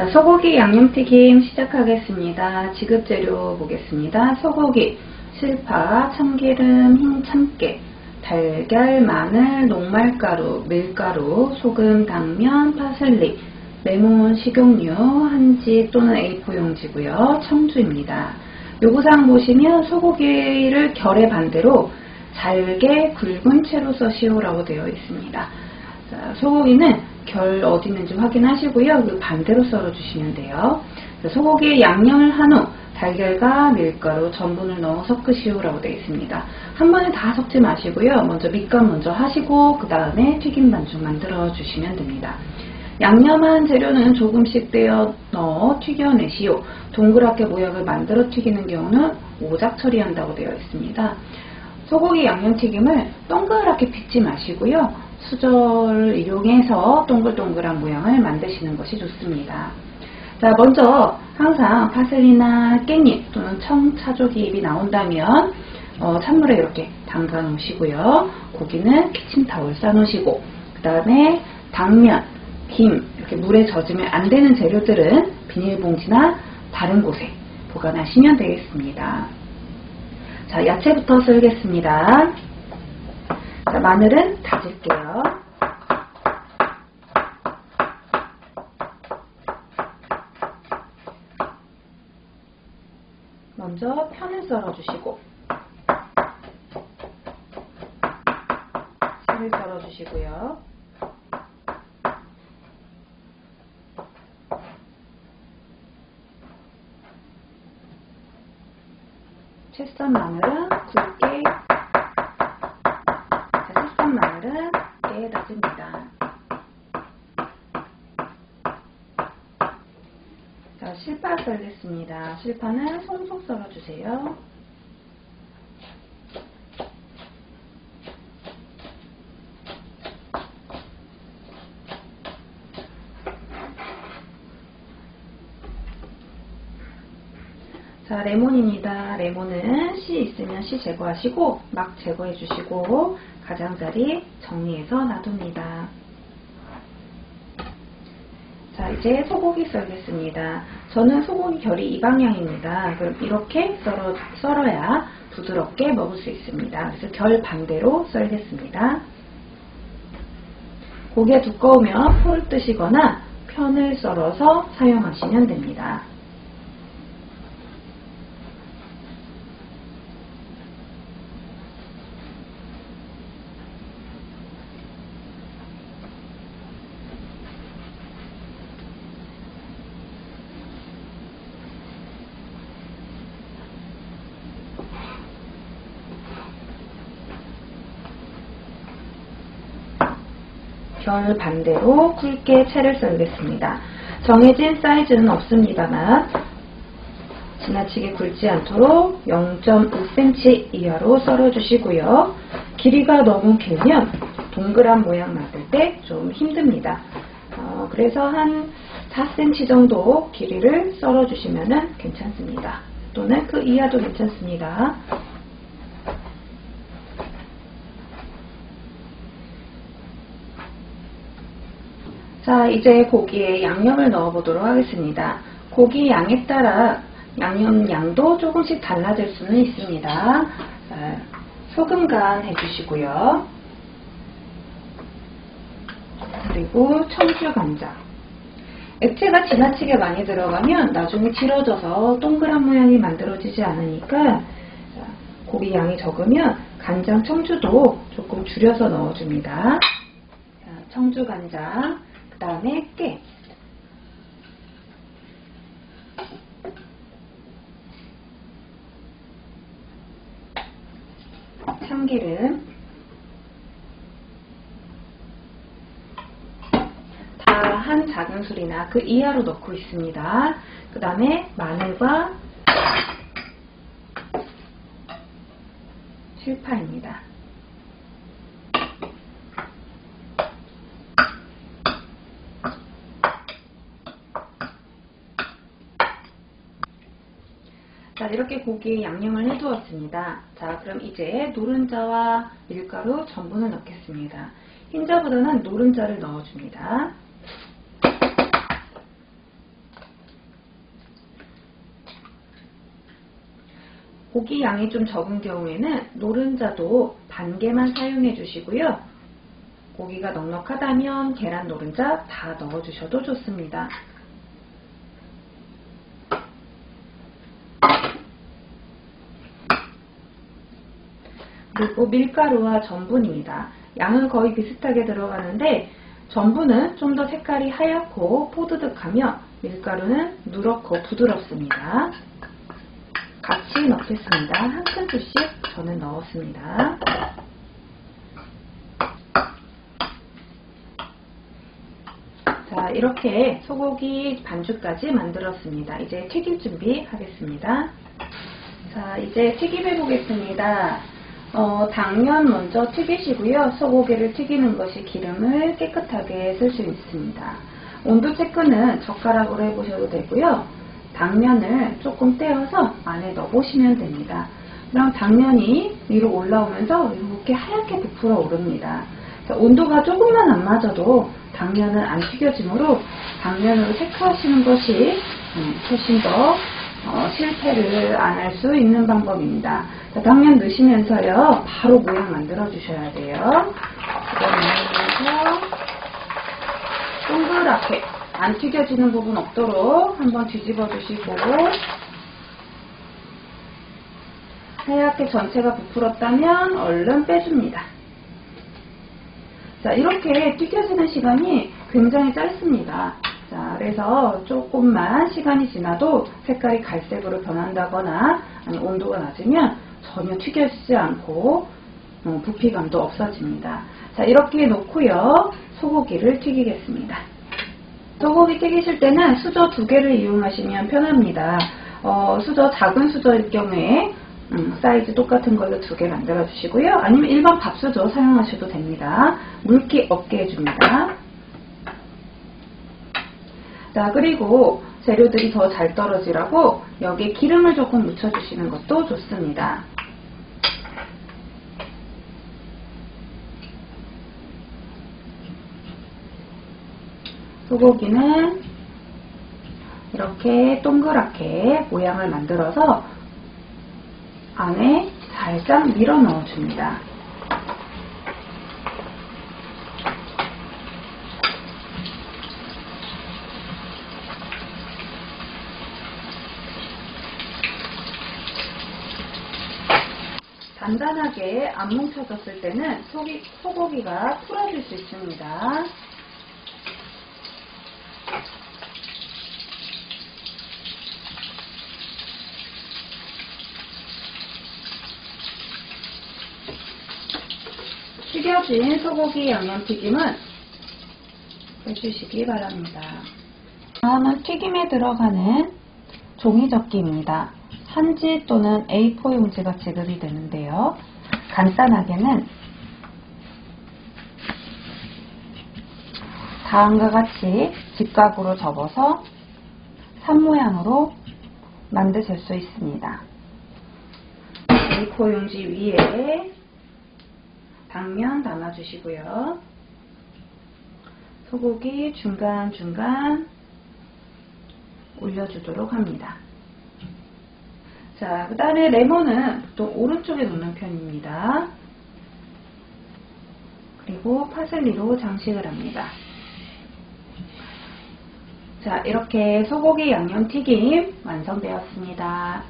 자, 소고기 양념튀김 시작하겠습니다. 지급재료 보겠습니다. 소고기, 실파, 참기름, 흰 참깨, 달걀, 마늘, 녹말가루, 밀가루, 소금, 당면, 파슬리, 레몬, 식용유, 한지 또는 A4 용지고요. 청주입니다. 요구사항 보시면 소고기를 결의 반대로 잘게 굵은 채로 써시오라고 되어 있습니다. 자, 소고기는 결 어디 있는지 확인하시고요. 그 반대로 썰어주시면 돼요. 소고기에 양념을 한 후 달걀과 밀가루, 전분을 넣어 섞으시오라고 되어 있습니다. 한 번에 다 섞지 마시고요. 먼저 밑간 먼저 하시고 그 다음에 튀김 반죽 만들어 주시면 됩니다. 양념한 재료는 조금씩 떼어 넣어 튀겨내시오. 동그랗게 모양을 만들어 튀기는 경우는 오작 처리한다고 되어 있습니다. 소고기 양념튀김을 동그랗게 빚지 마시고요. 수저를 이용해서 동글동글한 모양을 만드시는 것이 좋습니다. 자, 먼저 항상 파슬리나 깻잎 또는 청차조기잎이 나온다면 어, 찬물에 이렇게 담가 놓으시고요. 고기는 키친타올 싸 놓으시고 그 다음에 당면, 김 이렇게 물에 젖으면 안 되는 재료들은 비닐봉지나 다른 곳에 보관하시면 되겠습니다. 자, 야채부터 썰겠습니다. 자, 마늘은 다질게요. 먼저 편을 썰어주시고 새를 썰어주시고요. 채썬 마늘은 굵게 자, 채썬 마늘은 얇게 다집니다. 자, 실파 썰겠습니다. 실파는 송송 썰어주세요. 자, 레몬입니다. 레몬은 씨 있으면 씨 제거하시고 막 제거해 주시고 가장자리 정리해서 놔둡니다. 자, 이제 소고기 썰겠습니다. 저는 소고기 결이 이 방향입니다. 그럼 이렇게 썰어, 썰어야 부드럽게 먹을 수 있습니다. 그래서 결 반대로 썰겠습니다. 고기가 두꺼우면 포를 뜨시거나 편을 썰어서 사용하시면 됩니다. 결 반대로 굵게 채를 썰겠습니다. 정해진 사이즈는 없습니다만 지나치게 굵지 않도록 0.5cm 이하로 썰어주시고요. 길이가 너무 길면 동그란 모양 만들 때 좀 힘듭니다. 어, 그래서 한 4cm 정도 길이를 썰어주시면 괜찮습니다. 또는 그 이하도 괜찮습니다. 자, 이제 고기에 양념을 넣어 보도록 하겠습니다. 고기 양에 따라 양념 양도 조금씩 달라질 수는 있습니다. 자, 소금 간 해주시고요. 그리고 청주 간장. 액체가 지나치게 많이 들어가면 나중에 질어져서 동그란 모양이 만들어지지 않으니까 고기 양이 적으면 간장, 청주도 조금 줄여서 넣어줍니다. 자, 청주 간장. 그 다음에 깨. 참기름. 다 한 작은 술이나 그 이하로 넣고 있습니다. 그 다음에 마늘과 실파입니다. 자 이렇게 고기에 양념을 해두었습니다. 자 그럼 이제 노른자와 밀가루 전분을 넣겠습니다. 흰자보다는 노른자를 넣어줍니다. 고기 양이 좀 적은 경우에는 노른자도 반 개만 사용해 주시고요. 고기가 넉넉하다면 계란 노른자 다 넣어주셔도 좋습니다. 그리고 밀가루와 전분입니다. 양은 거의 비슷하게 들어가는데 전분은 좀 더 색깔이 하얗고 포드득하며 밀가루는 누렇고 부드럽습니다. 같이 넣겠습니다. 한 큰술씩 저는 넣었습니다. 자, 이렇게 소고기 반죽까지 만들었습니다. 이제 튀김 준비하겠습니다. 자, 이제 튀김해 보겠습니다. 어, 당면 먼저 튀기시고요. 소고기를 튀기는 것이 기름을 깨끗하게 쓸 수 있습니다. 온도 체크는 젓가락으로 해보셔도 되고요. 당면을 조금 떼어서 안에 넣어보시면 됩니다. 그럼 당면이 위로 올라오면서 이렇게 하얗게 부풀어 오릅니다. 온도가 조금만 안 맞아도 당면은 안 튀겨지므로 당면으로 체크하시는 것이 음, 훨씬 더 어, 실패를 안 할 수 있는 방법입니다. 자, 당면 넣으시면서요, 바로 모양 만들어 주셔야 돼요. 동그랗게 안 튀겨지는 부분 없도록 한번 뒤집어 주시고 하얗게 전체가 부풀었다면 얼른 빼줍니다. 자, 이렇게 튀겨지는 시간이 굉장히 짧습니다. 자, 그래서 조금만 시간이 지나도 색깔이 갈색으로 변한다거나 아니 온도가 낮으면 전혀 튀겨지지 않고 어, 부피감도 없어집니다. 자, 이렇게 놓고요. 소고기를 튀기겠습니다. 소고기 튀기실 때는 수저 두 개를 이용하시면 편합니다. 어, 수저 작은 수저일 경우에 음, 사이즈 똑같은 걸로 두 개 만들어 주시고요. 아니면 일반 밥수저 사용하셔도 됩니다. 물기 없게 해줍니다. 자, 그리고 재료들이 더 잘 떨어지라고 여기에 기름을 조금 묻혀주시는 것도 좋습니다. 소고기는 이렇게 동그랗게 모양을 만들어서 안에 살짝 밀어 넣어줍니다. 단단하게 안 뭉쳐졌을 때는 소기, 소고기가 풀어질 수 있습니다. 튀겨진 소고기 양념튀김은 해주시기 바랍니다. 다음은 튀김에 들어가는 종이접기입니다. 한지 또는 A4 용지가 지급이 되는데요. 간단하게는 다음과 같이 직각으로 접어서 산 모양으로 만드실 수 있습니다. A4 용지 위에 당면 담아주시고요. 소고기 중간중간 올려주도록 합니다. 자, 그 다음에 레몬은 보통 오른쪽에 놓는 편입니다. 그리고 파슬리로 장식을 합니다. 자, 이렇게 소고기 양념 튀김 완성되었습니다.